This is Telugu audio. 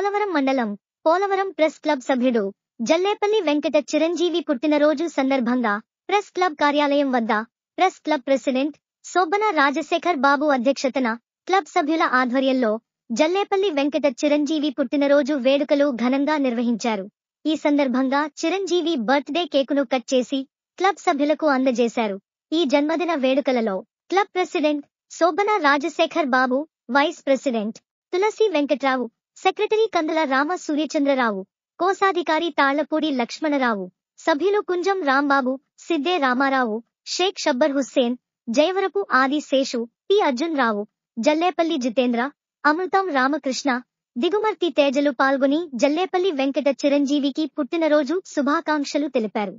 పోలవరం మండలం పోలవరం ప్రెస్ క్లబ్ సభ్యుడు జల్లేపల్లి వెంకట చిరంజీవి పుట్టినరోజు సందర్భంగా ప్రెస్ క్లబ్ కార్యాలయం వద్ద press club president Shobhana Rajasekhar Babu అధ్యక్షతన క్లబ్ సభ్యుల ఆధ్వర్యంలో జల్లేపల్లి వెంకట చిరంజీవి పుట్టినరోజు వేడుకలు ఘనంగా నిర్వహించారు. ఈ సందర్భంగా చిరంజీవి బర్త్డే కేకును కట్ చేసి క్లబ్ సభ్యులకు అందజేశారు. ఈ జన్మదిన వేడుకలలో club president Shobhana Rajasekhar Babu vice president Tulasi Venkatrao secretary Kandala Rama Suryachandrarao కోశాధికారి తాళ్ళపూడి లక్ష్మణరావు సభ్యులు కుంజం రాంబాబు సిద్దే రామారావు షేక్ షబ్బర్ హుస్సేన్ జయవరపు ఆది శేషు పి అర్జున్ రావు జల్లేపల్లి జితేంద్ర అమృతం రామకృష్ణ దిగుమర్తి తేజలు పాల్గొని జల్లేపల్లి వెంకట చిరంజీవికి పుట్టినరోజు శుభాకాంక్షలు తెలిపారు.